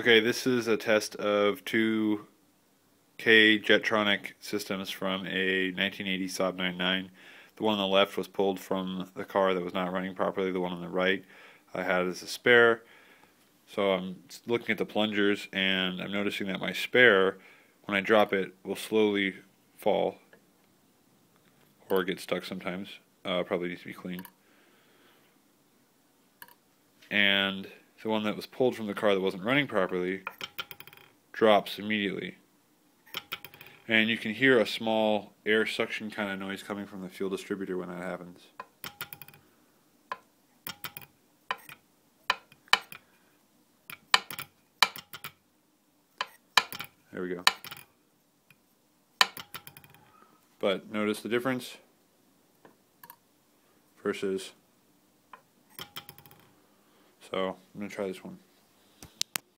Okay, this is a test of two K Jetronic systems from a 1980 Saab 99. The one on the left was pulled from the car that was not running properly. The one on the right I had as a spare. So I'm looking at the plungers and I'm noticing that my spare, when I drop it, will slowly fall or get stuck sometimes. Uh, probably needs to be cleaned. And the one that was pulled from the car that wasn't running properly drops immediately. And you can hear a small air suction kind of noise coming from the fuel distributor when that happens. There we go. But notice the difference versus so I'm going to try this one.